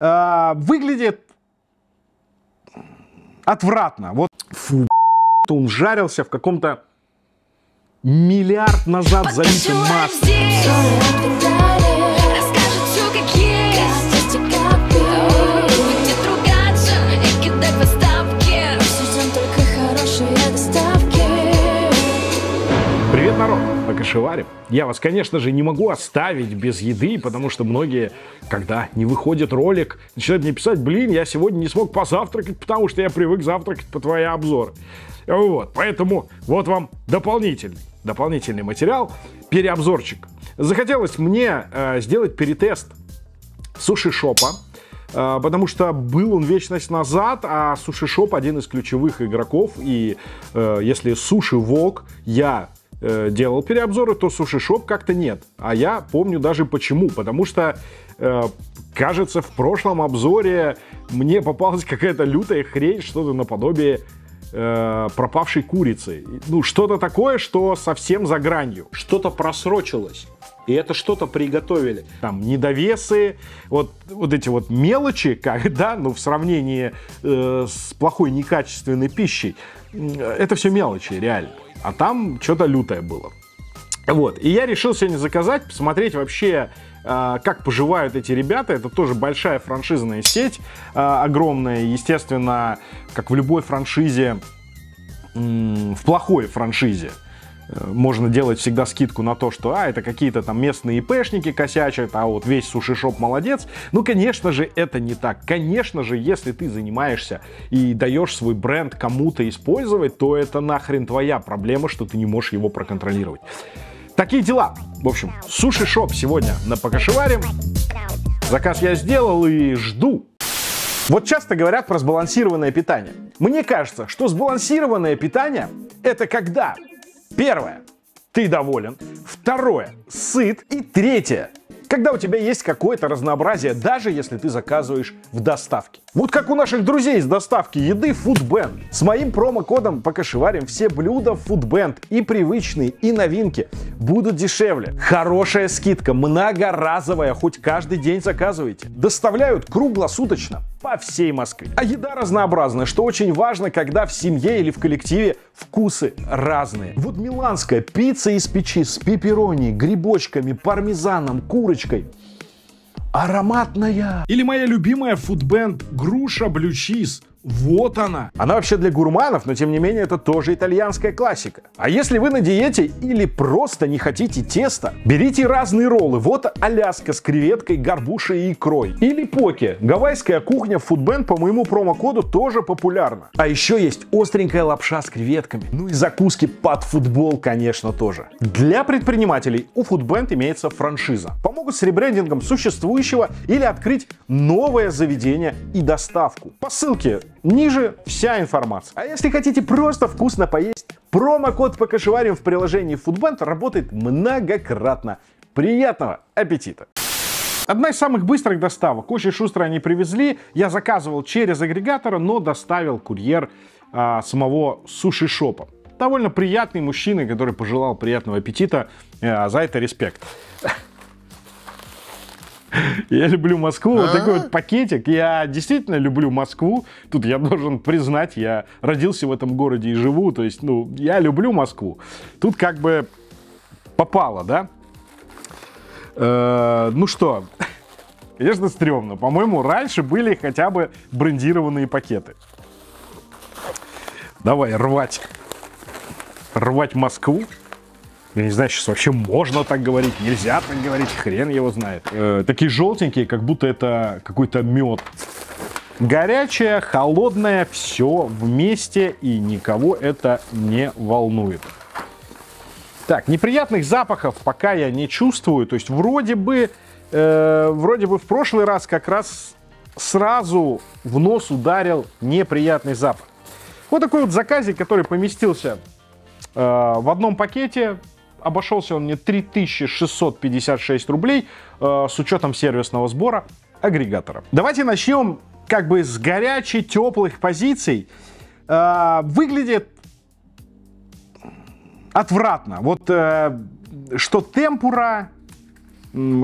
э, выглядит отвратно. Вот, фу, он жарился в каком-то миллиард назад залитом маслом. Народ! Покашеварим. Я вас, конечно же, не могу оставить без еды, потому что многие, когда не выходит ролик, начинают мне писать, блин, я сегодня не смог позавтракать, потому что я привык завтракать по твои обзоры. Вот, поэтому вот вам дополнительный, дополнительный материал, переобзорчик. Захотелось мне э, сделать перетест суши-шопа, э, потому что был он вечность назад, а суши-шоп один из ключевых игроков, и э, если суши-вок я э, делал переобзоры, то суши-шоп как-то нет. А я помню даже почему, потому что э, кажется, в прошлом обзоре мне попалась какая-то лютая хрень, что-то наподобие э, пропавшей курицы. Ну, что-то такое, что совсем за гранью. Что-то просрочилось. И это что-то приготовили. Там недовесы, вот, вот эти вот мелочи, как, да, ну, в сравнении э, с плохой некачественной пищей, м, это все мелочи, реально. А там что-то лютое было. Вот. И я решил сегодня заказать, посмотреть вообще, э, как поживают эти ребята. Это тоже большая франшизная сеть, э, огромная. Естественно, как в любой франшизе, в плохой франшизе, можно делать всегда скидку на то, что, а, это какие-то там местные ИПшники косячат, а вот весь суши-шоп молодец. Ну, конечно же, это не так. Конечно же, если ты занимаешься и даешь свой бренд кому-то использовать, то это нахрен твоя проблема, что ты не можешь его проконтролировать. Такие дела. В общем, суши-шоп сегодня на Покашеварим. Заказ я сделал и жду. Вот часто говорят про сбалансированное питание. Мне кажется, что сбалансированное питание это когда первое. Ты доволен, второе. Сыт. И третье. Когда у тебя есть какое-то разнообразие, даже если ты заказываешь в доставке. Вот как у наших друзей из доставки еды Foodband. С моим промокодом покашеварим все блюда Foodband. И привычные, и новинки будут дешевле. Хорошая скидка, многоразовая, хоть каждый день заказывайте. Доставляют круглосуточно по всей Москве. А еда разнообразная, что очень важно, когда в семье или в коллективе вкусы разные. Вот миланская пицца из печи с пепперони, грибочками, пармезаном, курочкой. Ароматная. Или моя любимая фудбенд груша блю чиз. Вот она. Она вообще для гурманов, но тем не менее это тоже итальянская классика. А если вы на диете или просто не хотите теста, берите разные роллы. Вот Аляска с креветкой, горбушей и икрой. Или поки. Гавайская кухня в фудбенд по моему промокоду тоже популярна. А еще есть остренькая лапша с креветками. Ну и закуски под футбол, конечно, тоже. Для предпринимателей у фудбенд имеется франшиза. Помогут с ребрендингом существующего или открыть новое заведение и доставку. По ссылке Ниже вся информация. А если хотите просто вкусно поесть, промокод по кошеварим в приложении Foodband работает многократно. Приятного аппетита! Одна из самых быстрых доставок. Очень шустро они привезли. Я заказывал через агрегатора, но доставил курьер а, самого суши-шопа. Довольно приятный мужчина, который пожелал приятного аппетита. А, за это респект. Я люблю Москву. Вот такой вот пакетик. Я действительно люблю Москву. Тут я должен признать, я родился в этом городе и живу. То есть, ну, я люблю Москву. Тут как бы попало, да? Э, ну что, конечно, стрёмно. По-моему, раньше были хотя бы брендированные пакеты. Давай рвать. Рвать Москву. Я не знаю, сейчас вообще можно так говорить, нельзя так говорить, хрен его знает. Э, такие желтенькие, как будто это какой-то мед. Горячее, холодное, все вместе, и никого это не волнует. Так, неприятных запахов пока я не чувствую. То есть вроде бы, э, вроде бы в прошлый раз как раз сразу в нос ударил неприятный запах. Вот такой вот заказик, который поместился э, в одном пакете. Обошелся он мне 3656 рублей э, с учетом сервисного сбора агрегатора. Давайте начнем как бы с горячей, теплых позиций. Э, выглядит отвратно. Вот э, что темпура,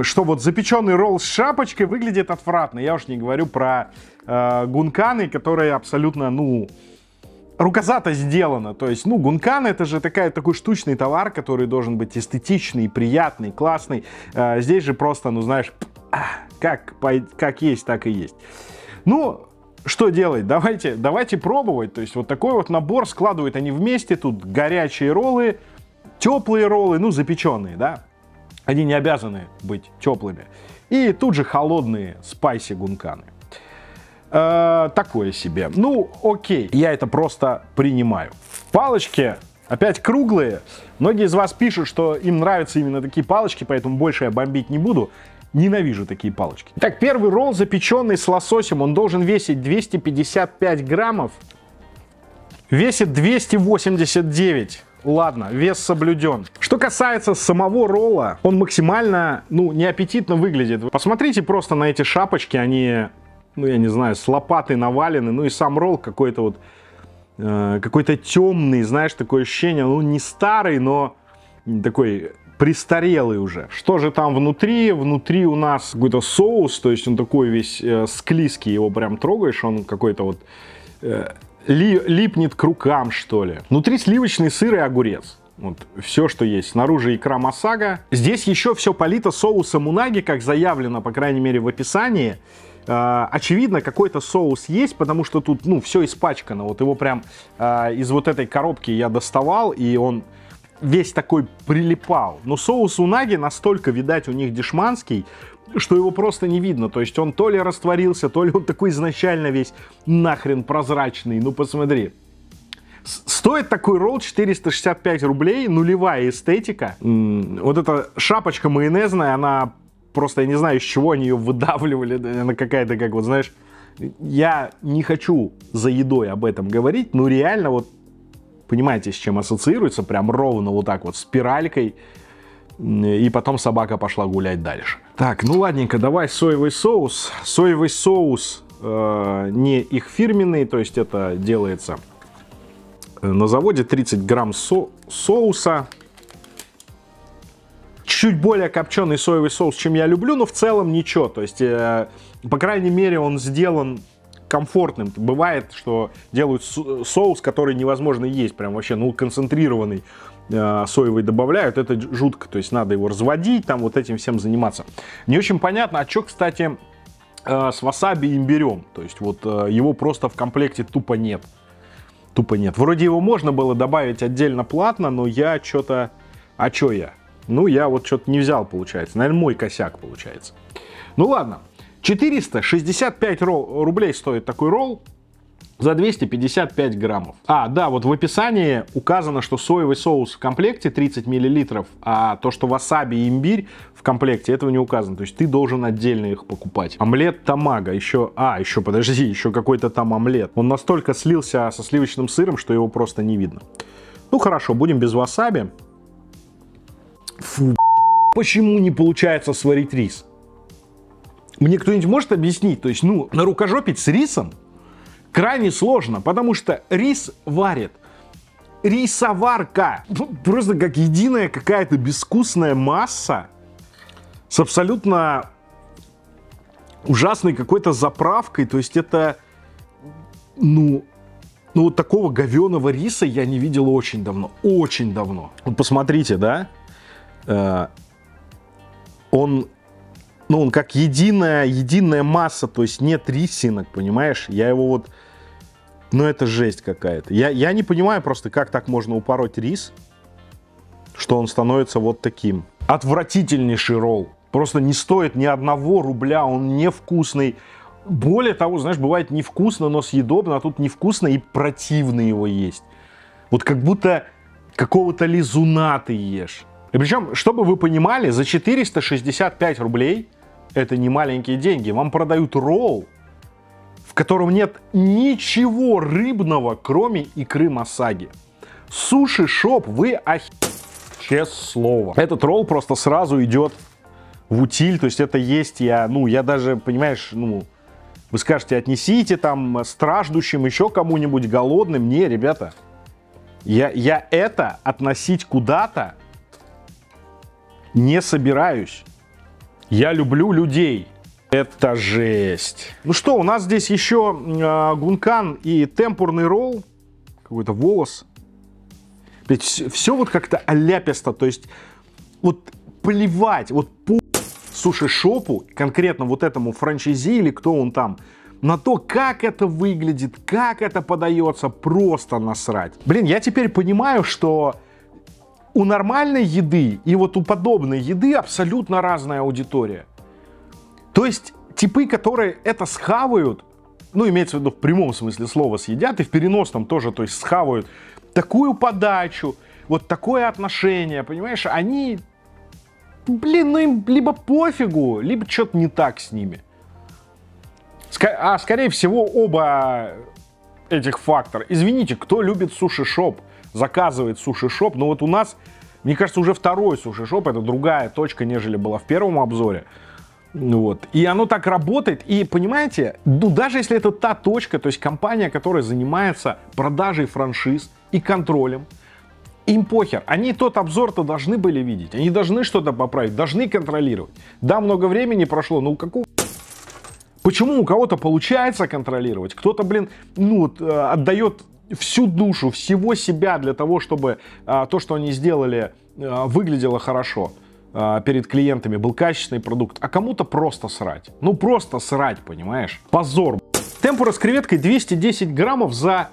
что вот запеченный ролл с шапочкой выглядит отвратно. Я уж не говорю про э, гунканы, которые абсолютно, ну, рукозато сделано. То есть, ну, гункан это же такая, такой штучный товар, который должен быть эстетичный, приятный, классный. Э, здесь же просто, ну, знаешь, а, как, как есть, так и есть. Ну, что делать? Давайте, давайте пробовать. То есть вот такой вот набор складывают они вместе. Тут горячие роллы, теплые роллы, ну, запеченные, да. Они не обязаны быть теплыми. И тут же холодные спайси гунканы. Э, такое себе. Ну, окей, я это просто принимаю. Палочки опять круглые. Многие из вас пишут, что им нравятся именно такие палочки, поэтому больше я бомбить не буду. Ненавижу такие палочки. Так, первый ролл запеченный с лососем, он должен весить 255 граммов. Весит 289. Ладно, вес соблюден. Что касается самого ролла, он максимально, ну, неаппетитно выглядит. Посмотрите просто на эти шапочки, они, ну, я не знаю, с лопатой навалены. Ну и сам ролл какой-то вот, э, какой-то темный, знаешь, такое ощущение, ну, не старый, но такой престарелый уже. Что же там внутри? Внутри у нас какой-то соус, то есть он такой весь э, склизкий, его прям трогаешь, он какой-то вот э, ли- липнет к рукам, что ли. Внутри сливочный сыр и огурец. Вот все, что есть. Снаружи икра масага. Здесь еще все полито соусом унаги, как заявлено, по крайней мере, в описании. Э, очевидно, какой-то соус есть, потому что тут, ну, все испачкано. Вот его прям э, из вот этой коробки я доставал, и он весь такой прилипал. Но соус унаги настолько, видать, у них дешманский, что его просто не видно. То есть он то ли растворился, то ли он такой изначально весь нахрен прозрачный. Ну посмотри. Стоит такой ролл 465 рублей, нулевая эстетика. Вот эта шапочка майонезная, она просто, я не знаю, из чего они ее выдавливали. да, Она какая-то, как вот, знаешь, я не хочу за едой об этом говорить, но реально вот понимаете, с чем ассоциируется, прям ровно вот так вот, спиралькой, и потом собака пошла гулять дальше. Так, ну ладненько, давай соевый соус. Соевый соус э, не их фирменный, то есть это делается э, на заводе 30 грамм со- соуса. Чуть более копченый соевый соус, чем я люблю, но в целом ничего. То есть, э, по крайней мере, он сделан комфортным. Бывает, что делают со- соус, который невозможно есть, прям вообще, ну, концентрированный э, соевый добавляют, это жутко, то есть надо его разводить, там вот этим всем заниматься. Не очень понятно, а что, кстати, э, с васаби и имбирем, то есть вот э, его просто в комплекте тупо нет. Тупо нет. Вроде его можно было добавить отдельно платно, но я что-то... А что я? Ну, я вот что-то не взял, получается. Наверное, мой косяк получается. Ну ладно. 465 рол- рублей стоит такой ролл за 255 граммов. А, да, вот в описании указано, что соевый соус в комплекте 30 миллилитров, а то, что васаби и имбирь в комплекте, этого не указано. То есть ты должен отдельно их покупать. Омлет тамага, еще, а, еще, подожди, еще какой-то там омлет. Он настолько слился со сливочным сыром, что его просто не видно. Ну хорошо, будем без васаби. Фу, почему не получается сварить рис? Мне кто-нибудь может объяснить? То есть, ну, на рукожопить с рисом крайне сложно, потому что рис варит рисоварка. Ну, Просто как единая какая-то безвкусная масса с абсолютно ужасной какой-то заправкой. То есть это, ну, ну вот такого говеного риса я не видел очень давно. Очень давно. Вот посмотрите, да? Э, он ну, он как единая, единая масса, то есть нет рисинок, понимаешь? Я его вот, ну, это жесть какая-то. Я, я не понимаю просто, как так можно упороть рис, что он становится вот таким. Отвратительнейший ролл. Просто не стоит ни одного рубля, он невкусный. Более того, знаешь, бывает невкусно, но съедобно, а тут невкусно и противно его есть. Вот как будто какого-то лизуна ты ешь. И причем, чтобы вы понимали, за 465 рублей, это не маленькие деньги, вам продают ролл, в котором нет ничего рыбного, кроме икры масаги. Суши-шоп, вы ох... Честное слово. Этот ролл просто сразу идет в утиль, то есть это есть я, ну, я даже, понимаешь, ну, вы скажете, отнесите там страждущим, еще кому-нибудь голодным. Не, ребята, я, я это относить куда-то не собираюсь. Я люблю людей. Это жесть. Ну что, у нас здесь еще э, гункан и темпурный ролл. Какой-то волос. Ведь все вот как-то оляписто. То есть вот плевать, вот по суши-шопу, конкретно вот этому франчайзи или кто он там, на то, как это выглядит, как это подается, просто насрать. Блин, я теперь понимаю, что у нормальной еды и вот у подобной еды абсолютно разная аудитория. То есть типы, которые это схавают, ну, имеется в виду в прямом смысле слова съедят, и в переносном тоже, то есть схавают такую подачу, вот такое отношение, понимаешь, они, блин, ну им либо пофигу, либо что-то не так с ними. А скорее всего оба этих фактора. Извините, кто любит суши-шоп? Заказывает суши-шоп. Но вот у нас, мне кажется, уже второй суши-шоп, это другая точка, нежели была в первом обзоре. Вот. И оно так работает. И понимаете, ну даже если это та точка, то есть компания, которая занимается продажей франшиз и контролем, им похер. Они тот обзор-то должны были видеть. Они должны что-то поправить, должны контролировать. Да, много времени прошло, но у какого... Почему у кого-то получается контролировать? Кто-то, блин, ну, э, отдает всю душу, всего себя для того, чтобы а, то, что они сделали, а, выглядело хорошо а, перед клиентами, был качественный продукт, а кому-то просто срать. Ну просто срать, понимаешь? Позор. Темпура с креветкой 210 граммов за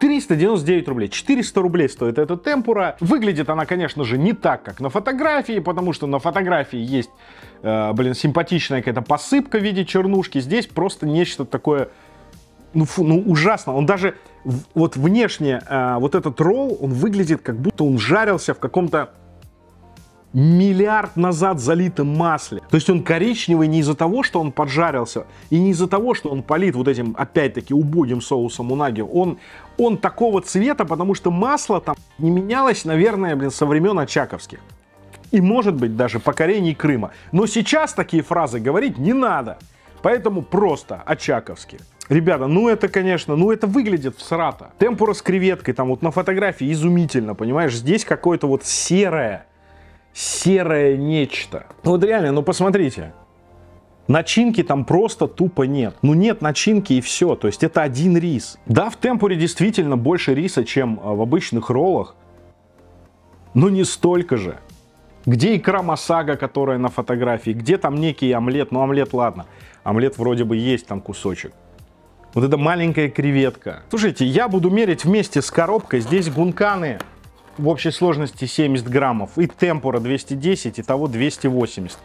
399 рублей. 400 рублей стоит эта темпура. Выглядит она, конечно же, не так, как на фотографии, потому что на фотографии есть, э, блин, симпатичная какая-то посыпка в виде чернушки. Здесь просто нечто такое ну, фу, ну ужасно. Он даже вот внешне, э, вот этот ролл, он выглядит, как будто он жарился в каком-то миллиард назад залитом масле. То есть он коричневый не из-за того, что он поджарился, и не из-за того, что он полит вот этим, опять-таки, убогим соусом унаги. Он, он такого цвета, потому что масло там не менялось, наверное, блин, со времен Очаковских. И, может быть, даже покорений Крыма. Но сейчас такие фразы говорить не надо. Поэтому просто Очаковские. Ребята, ну это, конечно, ну это выглядит всрато. Темпура с креветкой, там вот на фотографии изумительно, понимаешь? Здесь какое-то вот серое, серое нечто. Ну вот реально, ну посмотрите. Начинки там просто тупо нет. Ну нет начинки и все. То есть это один рис. Да, в темпуре действительно больше риса, чем а, в обычных роллах. Но не столько же. Где икра масага, которая на фотографии? Где там некий омлет? Ну омлет ладно. Омлет вроде бы есть там кусочек. Вот эта маленькая креветка. Слушайте, я буду мерить вместе с коробкой. Здесь гунканы в общей сложности 70 граммов. И темпура 210, и того 280.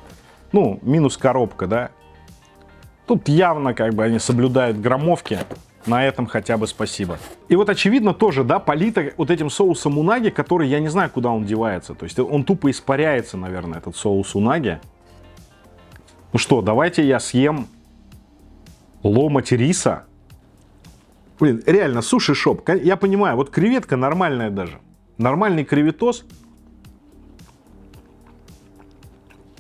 Ну, минус коробка, да. Тут явно как бы они соблюдают граммовки. На этом хотя бы спасибо. И вот очевидно тоже, да, полито вот этим соусом унаги, который я не знаю, куда он девается. То есть он тупо испаряется, наверное, этот соус унаги. Ну что, давайте я съем ломать риса Блин, реально, суши-шоп. Я понимаю, вот креветка нормальная даже. Нормальный креветос.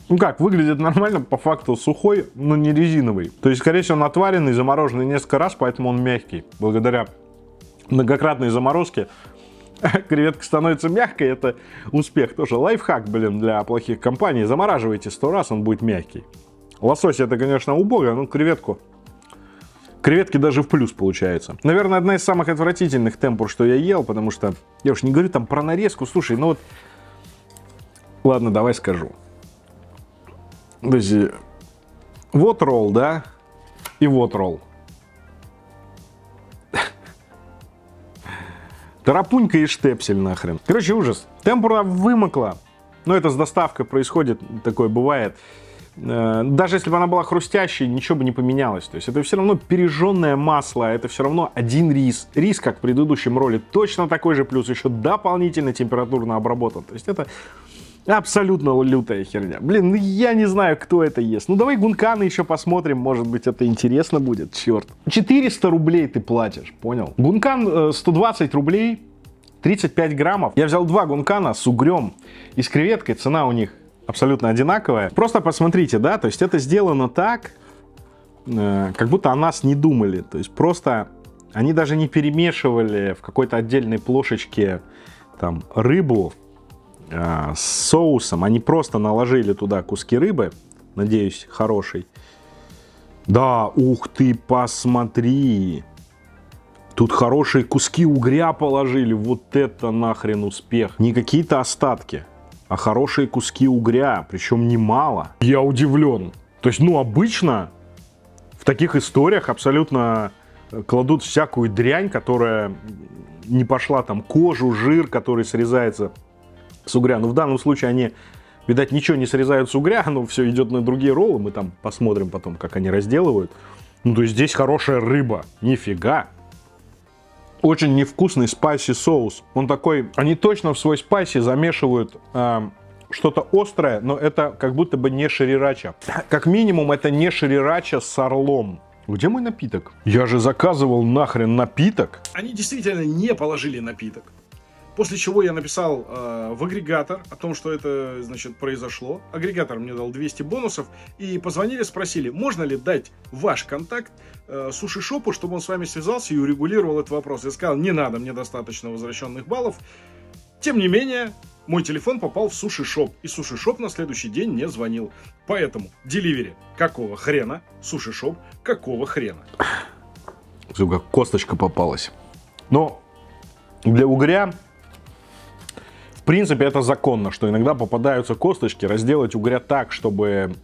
Ну как, выглядит нормально, по факту сухой, но не резиновый. То есть, скорее всего, он отваренный, замороженный несколько раз, поэтому он мягкий. Благодаря многократной заморозке креветка становится мягкой, это успех. Тоже лайфхак, блин, для плохих компаний. Замораживайте сто раз, он будет мягкий. Лосось это, конечно, убого, но креветку Креветки даже в плюс получается. Наверное, одна из самых отвратительных темпур, что я ел, потому что, я уж не говорю там про нарезку, слушай, ну вот, ладно, давай скажу. То есть, вот ролл, да, и вот ролл. Тарапунька и штепсель нахрен. Короче, ужас. Темпура вымокла. Но это с доставкой происходит, такое бывает. Э, даже если бы она была хрустящей, ничего бы не поменялось. То есть это все равно пережженное масло, это все равно один рис. Рис, как в предыдущем роле, точно такой же, плюс еще дополнительно температурно обработан. То есть это абсолютно лютая херня. Блин, ну я не знаю, кто это ест. Ну давай гунканы еще посмотрим, может быть это интересно будет, черт. 400 рублей ты платишь, понял? Гункан 120 э, рублей, 35 граммов. Я взял два гункана с угрем и с креветкой, цена у них абсолютно одинаковая. Просто посмотрите, да, то есть это сделано так, э, как будто о нас не думали. То есть просто они даже не перемешивали в какой-то отдельной плошечке там рыбу э, с соусом. Они просто наложили туда куски рыбы, Надеюсь, хороший. Да, ух ты, посмотри. Тут хорошие куски угря положили. Вот это нахрен успех. Не какие-то остатки, а хорошие куски угря. Причем немало. Я удивлен. То есть, ну, обычно в таких историях абсолютно э, кладут всякую дрянь, которая не пошла там кожу, жир, который срезается с угря. Но в данном случае они, видать, ничего не срезают с угря, но все идет на другие роллы. Мы там посмотрим потом, как они разделывают. Ну, то есть здесь хорошая рыба. Нифига. Очень невкусный спайси соус. Он такой, они точно в свой спайси замешивают э, что-то острое, но это как будто бы не шрирача. Как минимум, это не шрирача с орлом. Где мой напиток? Я же заказывал нахрен напиток. Они действительно не положили напиток. После чего я написал э, в агрегатор о том, что это, значит, произошло. Агрегатор мне дал 200 бонусов. И позвонили, спросили, можно ли дать ваш контакт э, суши-шопу, чтобы он с вами связался и урегулировал этот вопрос. Я сказал, не надо, мне достаточно возвращенных баллов. Тем не менее, мой телефон попал в суши-шоп. И суши-шоп на следующий день не звонил. Поэтому, деливери, какого хрена? Суши-шоп, какого хрена? Сука, косточка попалась. Но для угря, принципе, это законно, что иногда попадаются косточки. Разделать угря так, чтобы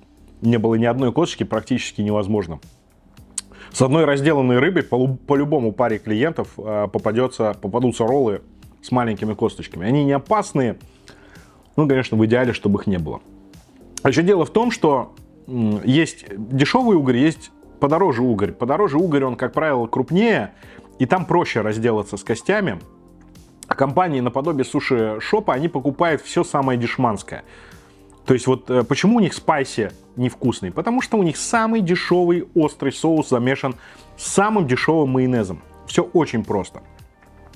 не было ни одной косточки, практически невозможно. С одной разделанной рыбой по, по любому паре клиентов э, попадется, попадутся роллы с маленькими косточками. Они не опасные, ну, конечно, в идеале, чтобы их не было. А еще дело в том, что есть дешевый угорь, есть подороже угорь. Подороже угорь, он, как правило, крупнее, и там проще разделаться с костями. Компании наподобие суши-шопа, они покупают все самое дешманское. То есть вот э, почему у них спайси невкусный? Потому что у них самый дешевый острый соус замешан с самым дешевым майонезом. Все очень просто.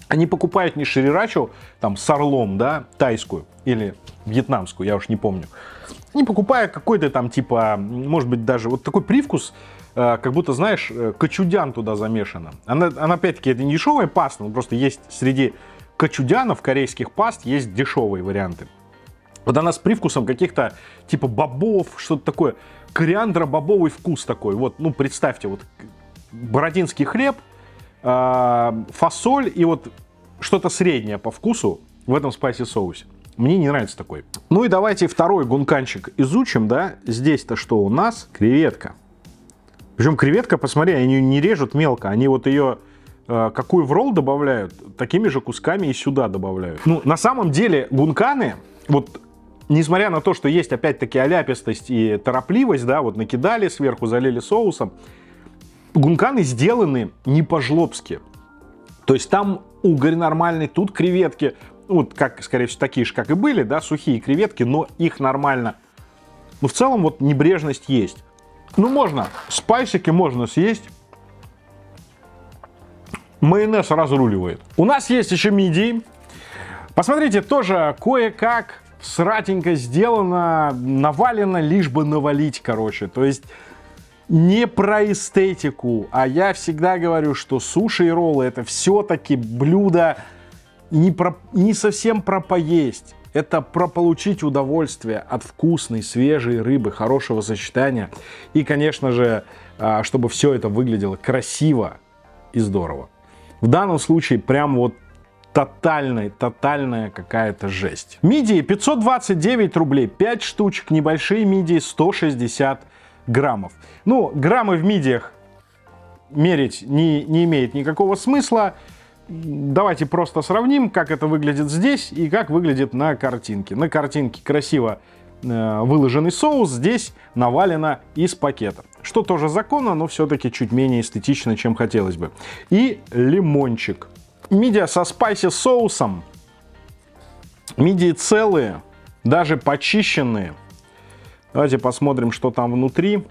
Они покупают не шрирачу, там, с орлом, да, тайскую или вьетнамскую, я уж не помню. Они покупают какой-то там, типа, может быть, даже вот такой привкус, э, как будто, знаешь, э, кочудян туда замешано. Она, она опять-таки, это не дешевая паста, но просто есть среди кочудянов корейских паст есть дешевые варианты. Вот она с привкусом каких-то типа бобов, что-то такое. Кориандро-бобовый вкус такой. Вот, ну, представьте, вот бородинский хлеб, э, фасоль и вот что-то среднее по вкусу в этом спайси соусе. Мне не нравится такой. Ну и давайте второй гунканчик изучим, да. Здесь-то что у нас? Креветка. Причем креветка, посмотри, они не режут мелко, они вот ее какую в ролл добавляют, такими же кусками и сюда добавляют. Ну, на самом деле, гунканы, вот несмотря на то, что есть опять-таки оляпистость и торопливость, да, вот накидали сверху, залили соусом, гунканы сделаны не по-жлобски. То есть там угорь нормальный, тут креветки, вот как, скорее всего, такие же, как и были, да, сухие креветки, но их нормально. Но в целом вот небрежность есть. Ну, можно, спайсики можно съесть. Майонез разруливает. У нас есть еще мидии. Посмотрите, тоже кое-как сратенько сделано, навалено, лишь бы навалить, короче. То есть не про эстетику, а я всегда говорю, что суши и роллы это все-таки блюдо не, про, не совсем про поесть. Это про получить удовольствие от вкусной, свежей рыбы, хорошего сочетания. И, конечно же, а, чтобы все это выглядело красиво и здорово. В данном случае прям вот тотальная, тотальная какая-то жесть. Мидии 529 рублей, 5 штучек, небольшие мидии 160 граммов. Ну, граммы в мидиях мерить не, не имеет никакого смысла. Давайте просто сравним, как это выглядит здесь и как выглядит на картинке. На картинке красиво выложенный соус, здесь навалено из пакета. Что тоже законно, но все-таки чуть менее эстетично, чем хотелось бы. И лимончик. Мидия со спайси соусом. Мидии целые, даже почищенные. Давайте посмотрим, что там внутри.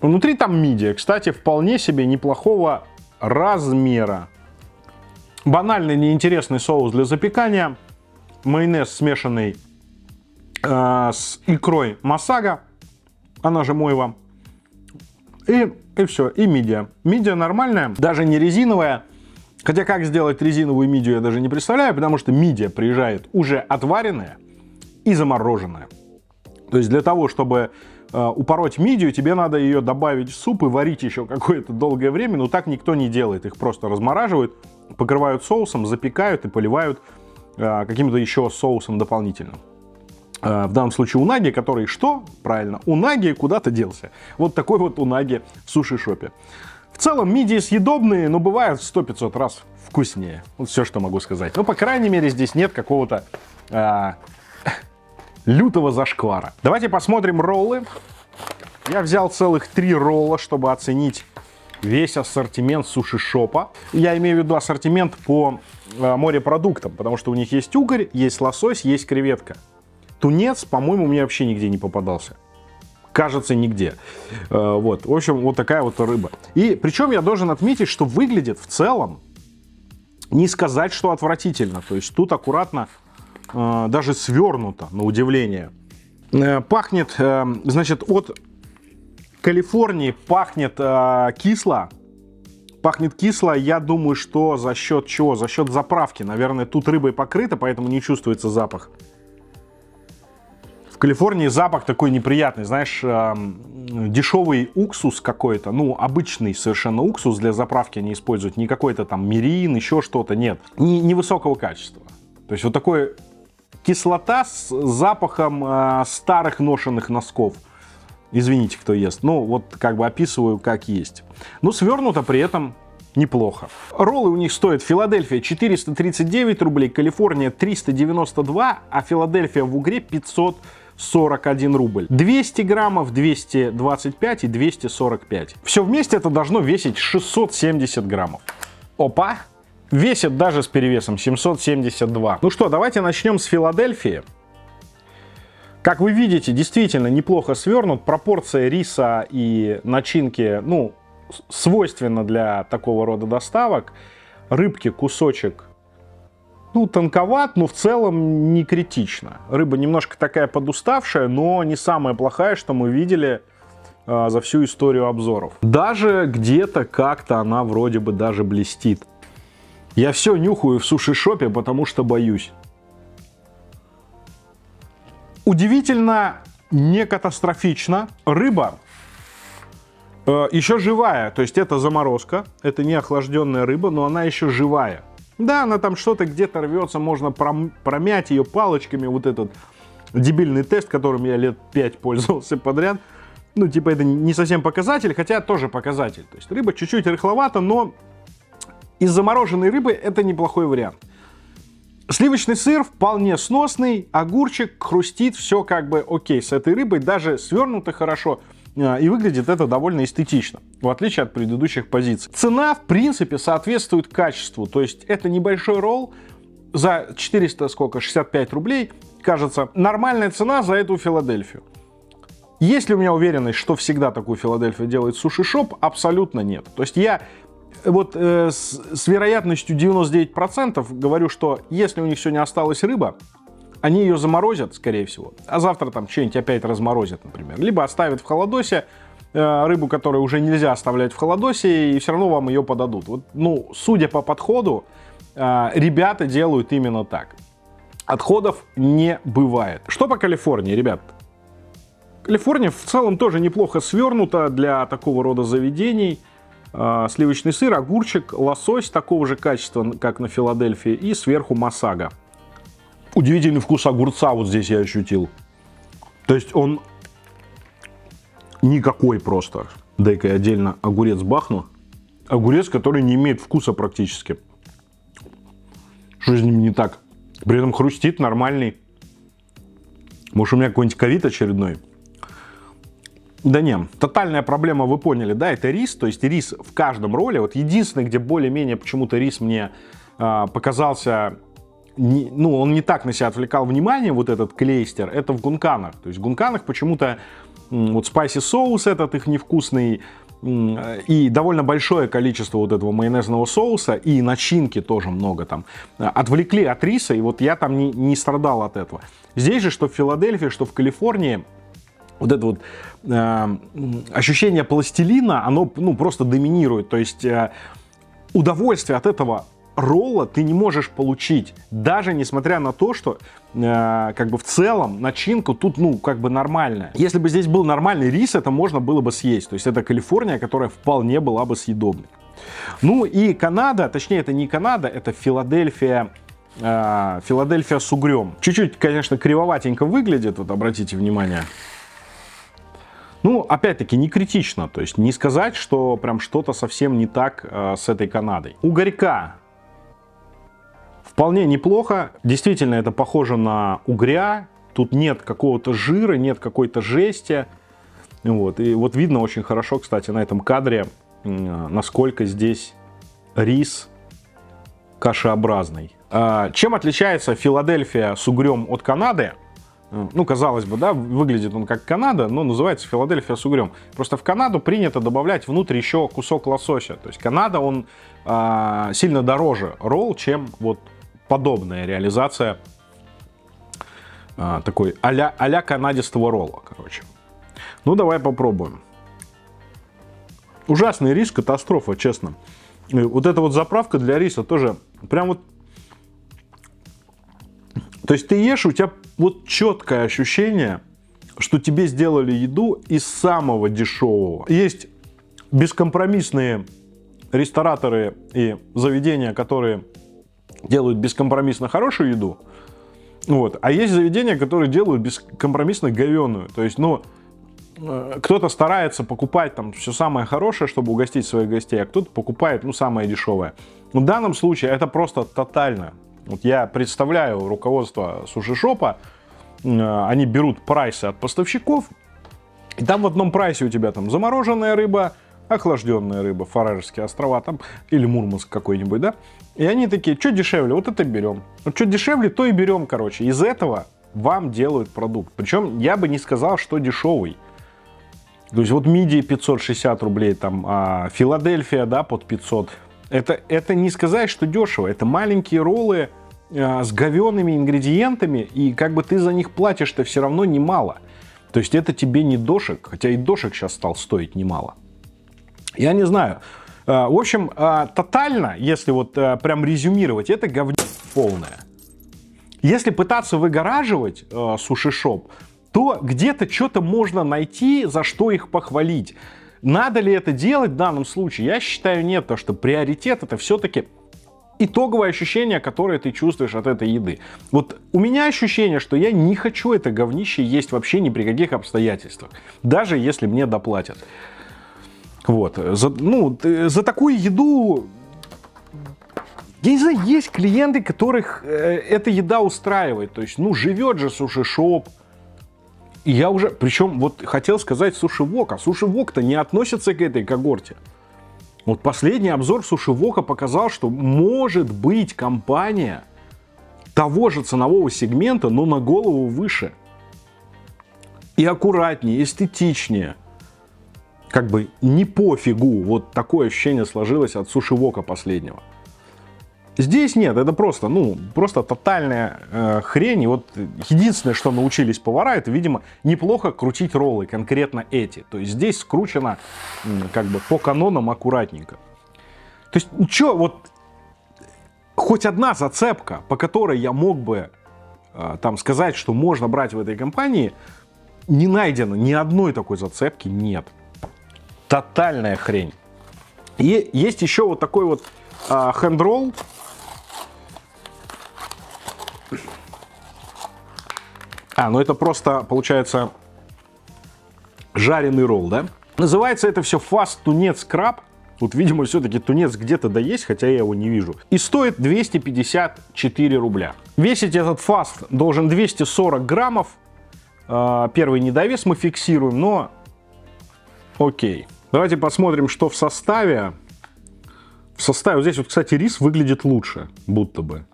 Внутри там мидия, кстати, вполне себе неплохого размера. Банальный неинтересный соус для запекания. Майонез смешанный э, с икрой масага, она же мойва. И, и все, и мидия. Мидия нормальная, даже не резиновая. Хотя как сделать резиновую мидию я даже не представляю, потому что мидия приезжает уже отваренная и замороженная. То есть для того, чтобы э, упороть мидию, тебе надо ее добавить в суп и варить еще какое-то долгое время, но так никто не делает. Их просто размораживают, покрывают соусом, запекают и поливают э, каким-то еще соусом дополнительным. Э, в данном случае унаги, который что? Правильно, унаги куда-то делся. Вот такой вот унаги в суши-шопе. В целом, мидии съедобные, но бывают в 100-500 раз вкуснее. Вот все, что могу сказать. Но, по крайней мере, здесь нет какого-то а, лютого зашквара. Давайте посмотрим роллы. Я взял целых три ролла, чтобы оценить весь ассортимент суши-шопа. Я имею в виду ассортимент по а, морепродуктам, потому что у них есть угорь, есть лосось, есть креветка. Тунец, по-моему, мне вообще нигде не попадался кажется, нигде. Э, вот, в общем, вот такая вот рыба. И причем я должен отметить, что выглядит в целом, не сказать, что отвратительно. То есть тут аккуратно, э, даже свернуто, на удивление. Э, пахнет, значит, от Калифорнии пахнет кисло. Пахнет кисло, я думаю, что за счет чего? За счет заправки. Наверное, тут рыбой покрыто, поэтому не чувствуется запах. Калифорнии запах такой неприятный, знаешь, дешевый уксус какой-то, ну, обычный совершенно уксус для заправки они используют, не какой-то там мирин, еще что-то, нет, не, невысокого качества. То есть вот такой кислота с запахом э, старых ношенных носков. Извините, кто ест. Ну, вот как бы описываю, как есть. Но свернуто при этом неплохо. Роллы у них стоят Филадельфия 439 рублей, Калифорния 392, а Филадельфия в Угре 500 41 рубль. 200 граммов, 225 и 245. Все вместе это должно весить 670 граммов. Опа! Весит даже с перевесом 772. Ну что, давайте начнем с Филадельфии. Как вы видите, действительно неплохо свернут. Пропорция риса и начинки, ну, свойственна для такого рода доставок. Рыбки кусочек ну, тонковат, но в целом не критично. Рыба немножко такая подуставшая, но не самая плохая, что мы видели э, за всю историю обзоров. Даже где-то как-то она вроде бы даже блестит. Я все нюхаю в суши-шопе, потому что боюсь. Удивительно не катастрофично. Рыба э, еще живая, то есть это заморозка, это не охлажденная рыба, но она еще живая. Да, она там что-то где-то рвется, можно пром- промять ее палочками, вот этот дебильный тест, которым я лет 5 пользовался подряд. Ну, типа, это не совсем показатель, хотя тоже показатель. То есть рыба чуть-чуть рыхловата, но из замороженной рыбы это неплохой вариант. Сливочный сыр вполне сносный, огурчик хрустит, все как бы окей с этой рыбой, даже свернуто хорошо. А, и выглядит это довольно эстетично, в отличие от предыдущих позиций. Цена, в принципе, соответствует качеству. То есть это небольшой ролл за 400, сколько, 65 рублей. Кажется, нормальная цена за эту Филадельфию. Есть ли у меня уверенность, что всегда такую Филадельфию делает суши-шоп? Абсолютно нет. То есть я вот э, с, с вероятностью 99% говорю, что если у них сегодня осталась рыба, они ее заморозят, скорее всего, а завтра там что-нибудь опять разморозят, например. Либо оставят в холодосе э, рыбу, которую уже нельзя оставлять в холодосе, и все равно вам ее подадут. Вот, ну, судя по подходу, э, ребята делают именно так. Отходов не бывает. Что по Калифорнии, ребят? Калифорния в целом тоже неплохо свернута для такого рода заведений. Э, сливочный сыр, огурчик, лосось такого же качества, как на Филадельфии, и сверху масага удивительный вкус огурца вот здесь я ощутил. То есть он никакой просто. Дай-ка я отдельно огурец бахну. Огурец, который не имеет вкуса практически. Что с ним не так? При этом хрустит нормальный. Может, у меня какой-нибудь ковид очередной? Да не, тотальная проблема, вы поняли, да, это рис, то есть рис в каждом роле. Вот единственное, где более-менее почему-то рис мне э, показался не, ну, он не так на себя отвлекал внимание, вот этот клейстер, это в гунканах. То есть в гунканах почему-то вот спайси соус этот их невкусный, и довольно большое количество вот этого майонезного соуса, и начинки тоже много там. Отвлекли от риса, и вот я там не, не страдал от этого. Здесь же, что в Филадельфии, что в Калифорнии, вот это вот э, ощущение пластилина, оно ну, просто доминирует. То есть э, удовольствие от этого ролла ты не можешь получить, даже несмотря на то, что э, как бы в целом начинка тут, ну, как бы нормальная. Если бы здесь был нормальный рис, это можно было бы съесть. То есть это Калифорния, которая вполне была бы съедобной. Ну и Канада, точнее это не Канада, это Филадельфия э, Филадельфия с угрем. Чуть-чуть, конечно, кривоватенько выглядит, вот обратите внимание. Ну, опять-таки, не критично, то есть не сказать, что прям что-то совсем не так э, с этой Канадой. Угорька вполне неплохо, действительно это похоже на угря, тут нет какого-то жира, нет какой-то жести, вот, и вот видно очень хорошо, кстати, на этом кадре, насколько здесь рис кашеобразный. Э, чем отличается Филадельфия с угрем от Канады? Ну, казалось бы, да, выглядит он как Канада, но называется Филадельфия с угрем. Просто в Канаду принято добавлять внутрь еще кусок лосося. То есть Канада, он э, сильно дороже ролл, чем вот подобная реализация э, такой а-ля, а канадистого ролла, короче. Ну, давай попробуем. Ужасный рис, катастрофа, честно. И вот эта вот заправка для риса тоже прям вот то есть ты ешь, у тебя вот четкое ощущение, что тебе сделали еду из самого дешевого. Есть бескомпромиссные рестораторы и заведения, которые делают бескомпромиссно хорошую еду. Вот. А есть заведения, которые делают бескомпромиссно говеную. То есть, ну, э, кто-то старается покупать там все самое хорошее, чтобы угостить своих гостей, а кто-то покупает, ну, самое дешевое. В данном случае это просто тотально вот я представляю руководство суши-шопа, э, они берут прайсы от поставщиков, и там в одном прайсе у тебя там замороженная рыба, охлажденная рыба, Фарерские острова там, или Мурманск какой-нибудь, да? И они такие, что дешевле, вот это берем. Вот что дешевле, то и берем, короче. Из этого вам делают продукт. Причем я бы не сказал, что дешевый. То есть вот мидии 560 рублей, там а Филадельфия, да, под 500. Это, это не сказать, что дешево. Это маленькие роллы э, с говенными ингредиентами, и как бы ты за них платишь-то все равно немало. То есть это тебе не дошек, хотя и дошек сейчас стал стоить немало. Я не знаю. Э, в общем, э, тотально, если вот э, прям резюмировать, это говно полное. Если пытаться выгораживать э, суши-шоп, то где-то что-то можно найти, за что их похвалить. Надо ли это делать в данном случае? Я считаю нет, потому что приоритет это все-таки итоговое ощущение, которое ты чувствуешь от этой еды. Вот у меня ощущение, что я не хочу это говнище есть вообще ни при каких обстоятельствах, даже если мне доплатят. Вот, за, ну, за такую еду я не знаю, есть клиенты, которых э, эта еда устраивает. То есть, ну, живет же суши-шоп, и я уже, причем вот хотел сказать Суши Вок, а Суши Вок-то не относится к этой когорте. Вот последний обзор Суши Вока показал, что может быть компания того же ценового сегмента, но на голову выше. И аккуратнее, эстетичнее. Как бы не пофигу. Вот такое ощущение сложилось от Суши Вока последнего. Здесь нет, это просто, ну, просто тотальная э, хрень. И вот единственное, что научились повара, это, видимо, неплохо крутить роллы, конкретно эти. То есть здесь скручено как бы по канонам аккуратненько. То есть, ну что, вот хоть одна зацепка, по которой я мог бы э, там сказать, что можно брать в этой компании, не найдено, ни одной такой зацепки нет. Тотальная хрень. И есть еще вот такой вот э, хендролл, А, ну это просто, получается, жареный ролл, да? Называется это все фаст тунец краб. Вот, видимо, все-таки тунец где-то да есть, хотя я его не вижу. И стоит 254 рубля. Весить этот фаст должен 240 граммов. А, первый недовес мы фиксируем, но окей. Давайте посмотрим, что в составе. В составе, вот здесь вот, кстати, рис выглядит лучше, будто бы.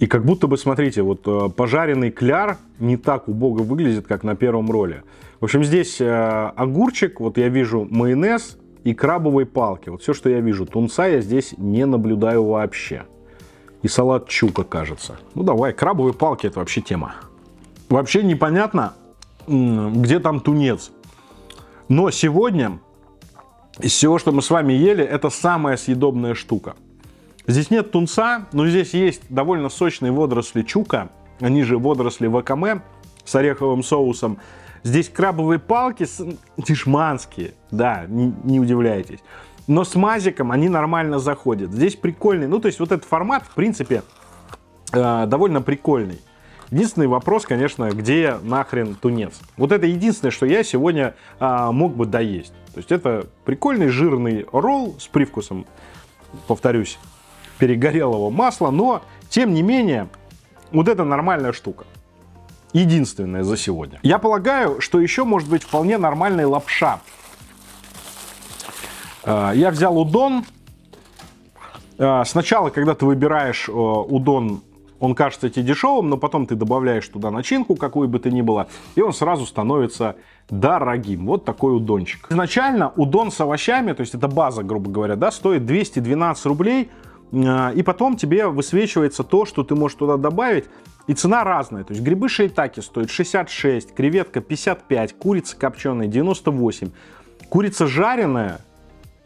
И как будто бы, смотрите, вот э, пожаренный кляр не так убого выглядит, как на первом роле. В общем, здесь э, огурчик, вот я вижу майонез и крабовые палки. Вот все, что я вижу. Тунца я здесь не наблюдаю вообще. И салат чука, кажется. Ну давай, крабовые палки это вообще тема. Вообще непонятно, где там тунец. Но сегодня из всего, что мы с вами ели, это самая съедобная штука. Здесь нет тунца, но здесь есть довольно сочные водоросли чука, они же водоросли вакаме с ореховым соусом. Здесь крабовые палки с... дешманские, да, не, не удивляйтесь. Но с мазиком они нормально заходят. Здесь прикольный, ну то есть вот этот формат, в принципе, э, довольно прикольный. Единственный вопрос, конечно, где нахрен тунец? Вот это единственное, что я сегодня а, мог бы доесть. То есть это прикольный жирный ролл с привкусом, повторюсь, перегорелого масла, но тем не менее вот это нормальная штука. Единственное за сегодня. Я полагаю, что еще может быть вполне нормальная лапша. А, Я взял удон. А, Сначала, когда ты выбираешь удон, он кажется тебе дешевым, но потом ты добавляешь туда начинку, какую бы то ни было, и он сразу становится дорогим. Вот такой удончик. Изначально удон с овощами, то есть это база, грубо говоря, да, стоит 212 рублей, а, и потом тебе высвечивается то, что ты можешь туда добавить, и цена разная. То есть грибы шейтаки стоят 66, креветка 55, курица копченая 98, курица жареная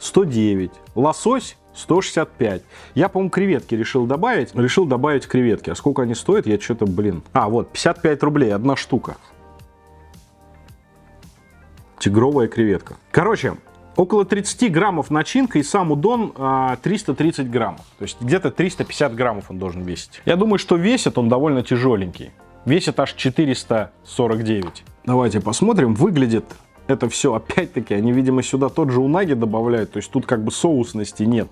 109, лосось 165. Я, по-моему, креветки решил добавить. Решил добавить креветки. А сколько они стоят? Я что-то, блин... А, вот, 55 рублей, одна штука. Тигровая креветка. Короче, около 30 граммов начинка и сам удон а, 330 граммов. То есть где-то 350 граммов он должен весить. Я думаю, что весит он довольно тяжеленький. Весит аж 449. Давайте посмотрим. Выглядит это все, опять-таки, они, видимо, сюда тот же унаги добавляют. То есть тут как бы соусности нет.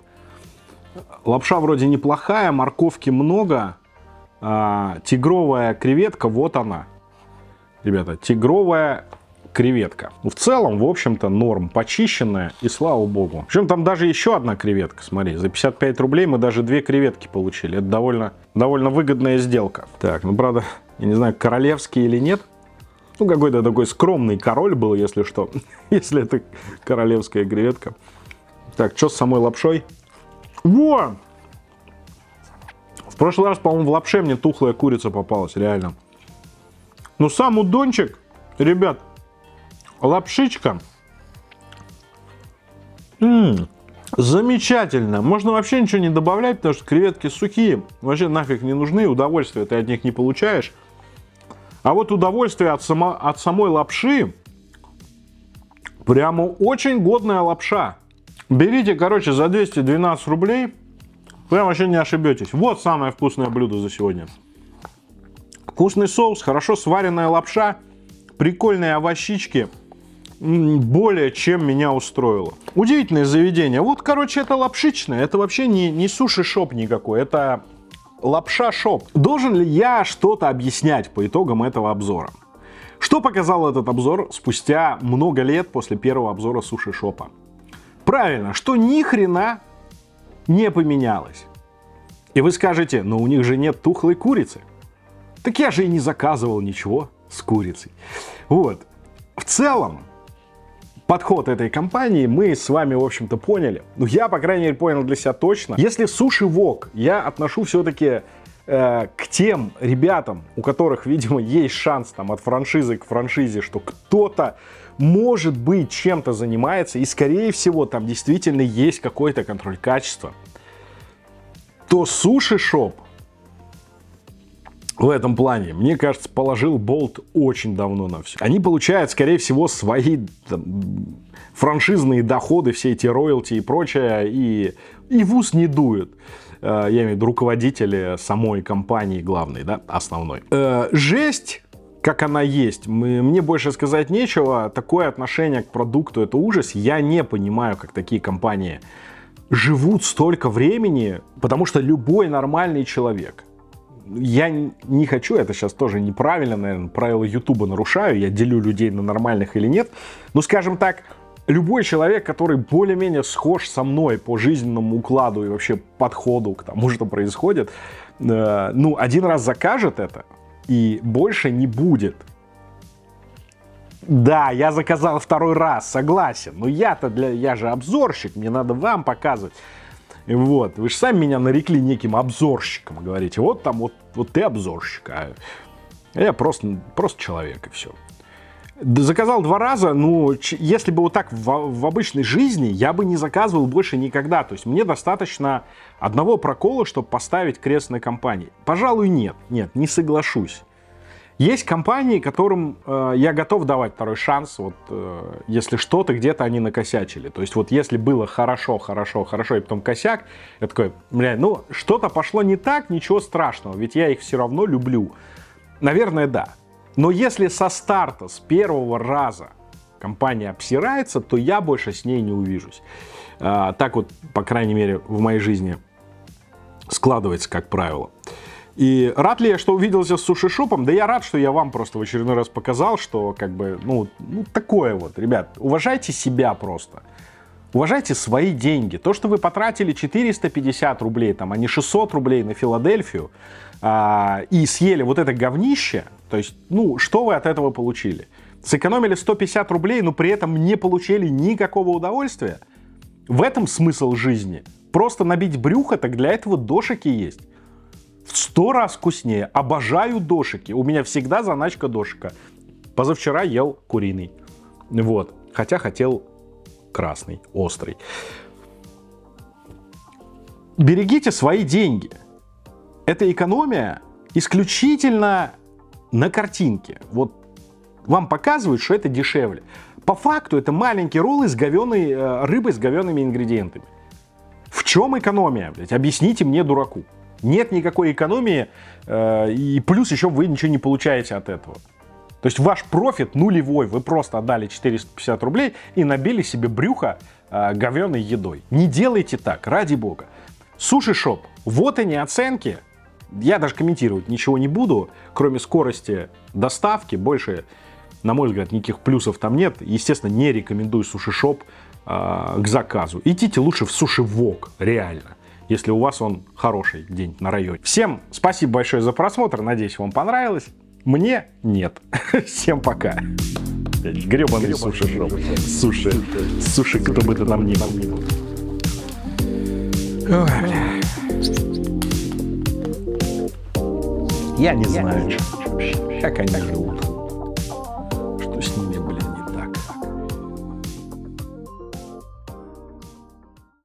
Лапша вроде неплохая, морковки много. А, тигровая креветка, вот она. Ребята, тигровая креветка. В целом, в общем-то, норм. Почищенная, и слава богу. Причем там даже еще одна креветка, смотри. За 55 рублей мы даже две креветки получили. Это довольно, довольно выгодная сделка. Так, ну, правда, я не знаю, королевский или нет. Ну, какой-то такой скромный король был, если что. если это королевская креветка. Так, что с самой лапшой? Во! В прошлый раз, по-моему, в лапше мне тухлая курица попалась, реально. Ну, сам удончик, ребят, лапшичка. М, замечательно. Можно вообще ничего не добавлять, потому что креветки сухие. Вообще нафиг не нужны, удовольствия ты от них не получаешь. А вот удовольствие от, само, от самой лапши прямо очень годная лапша. Берите, короче, за 212 рублей. Прям вообще не ошибетесь. Вот самое вкусное блюдо за сегодня. Вкусный соус, хорошо сваренная лапша, прикольные овощички. Более чем меня устроило. Удивительное заведение. Вот, короче, это лапшичное. Это вообще не, не суши-шоп никакой. Это лапша-шоп. Должен ли я что-то объяснять по итогам этого обзора? Что показал этот обзор спустя много лет после первого обзора суши-шопа? Правильно, что ни хрена не поменялось. И вы скажете, но у них же нет тухлой курицы. Так я же и не заказывал ничего с курицей. Вот. В целом, подход этой компании мы с вами, в общем-то, поняли. Ну, я, по крайней мере, понял для себя точно. Если суши вок я отношу все-таки э, к тем ребятам, у которых, видимо, есть шанс там от франшизы к франшизе, что кто-то может быть чем-то занимается, и, скорее всего, там действительно есть какой-то контроль качества, то суши-шоп в этом плане, мне кажется, положил болт очень давно на все. Они получают, скорее всего, свои там, франшизные доходы, все эти роялти и прочее, и, и в ус не дуют. Э, Я имею в виду руководители самой компании главной, да, основной. Э, Жесть как она есть. Мне больше сказать нечего. Такое отношение к продукту это ужас. Я не понимаю, как такие компании живут столько времени, потому что любой нормальный человек, я не хочу, это сейчас тоже неправильно, наверное, правила Ютуба нарушаю, я делю людей на нормальных или нет, но, скажем так, любой человек, который более-менее схож со мной по жизненному укладу и вообще подходу к тому, что происходит, э, ну, один раз закажет это, и больше не будет. Да, я заказал второй раз, согласен. Но я-то для, я же обзорщик, мне надо вам показывать. Вот, вы же сами меня нарекли неким обзорщиком, говорите, вот там вот, вот ты обзорщик, а я просто, просто человек и все. Заказал два раза, ну, если бы вот так в, в обычной жизни, я бы не заказывал больше никогда. То есть мне достаточно одного прокола, чтобы поставить крест на компании. Пожалуй, нет, нет, не соглашусь. Есть компании, которым э, я готов давать второй шанс, вот э, если что-то где-то они накосячили. То есть вот если было хорошо, хорошо, хорошо, и потом косяк, я такой, бля, ну что-то пошло не так, ничего страшного, ведь я их все равно люблю. Наверное, да. Но если со старта, с первого раза компания обсирается, то я больше с ней не увижусь. А, так вот, по крайней мере, в моей жизни складывается, как правило. И рад ли я, что увиделся с суши-шопом? Да я рад, что я вам просто в очередной раз показал, что как бы, ну, ну такое вот, ребят, уважайте себя просто. Уважайте свои деньги. То, что вы потратили 450 рублей, там, а не 600 рублей на Филадельфию, а, и съели вот это говнище, то есть, ну, что вы от этого получили? Сэкономили 150 рублей, но при этом не получили никакого удовольствия? В этом смысл жизни. Просто набить брюхо, так для этого дошики есть. В сто раз вкуснее. Обожаю дошики. У меня всегда заначка дошика. Позавчера ел куриный. Вот. Хотя хотел красный, острый. Берегите свои деньги. Это экономия исключительно на картинке. Вот вам показывают, что это дешевле. По факту это маленькие роллы с говеной, э, рыбой с говеными ингредиентами. В чем экономия, блядь? Объясните мне, дураку. Нет никакой экономии, э, и плюс еще вы ничего не получаете от этого. То есть ваш профит нулевой, вы просто отдали 450 рублей и набили себе брюхо э, говеной едой. Не делайте так, ради бога. Суши-шоп, вот они оценки. Я даже комментировать ничего не буду, кроме скорости доставки. Больше, на мой взгляд, никаких плюсов там нет. Естественно, не рекомендую суши-шоп э, к заказу. Идите лучше в суши-вок, реально если у вас он хороший день на районе. Всем спасибо большое за просмотр. Надеюсь, вам понравилось. Мне нет. Всем пока. Гребаный суши шоп. Суши. Суши, кто бы это нам ни был. Ой, бля. Я не знаю, как они живут.